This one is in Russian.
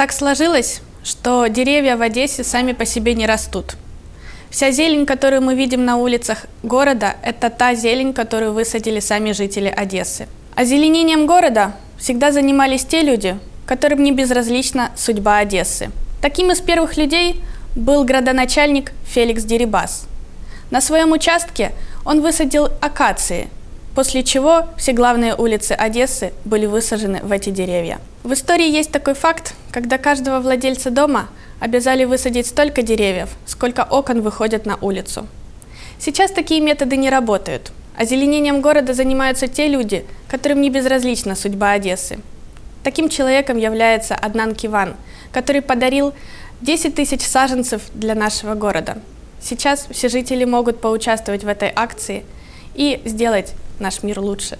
Так сложилось, что деревья в Одессе сами по себе не растут. Вся зелень, которую мы видим на улицах города, это та зелень, которую высадили сами жители Одессы. Озеленением города всегда занимались те люди, которым не безразлична судьба Одессы. Таким из первых людей был градоначальник Феликс Дерибас. На своем участке он высадил акации, после чего все главные улицы Одессы были высажены в эти деревья. В истории есть такой факт, когда каждого владельца дома обязали высадить столько деревьев, сколько окон выходят на улицу. Сейчас такие методы не работают. Озеленением города занимаются те люди, которым не безразлична судьба Одессы. Таким человеком является Аднан Киван, который подарил 10 тысяч саженцев для нашего города. Сейчас все жители могут поучаствовать в этой акции и сделать наш мир лучше.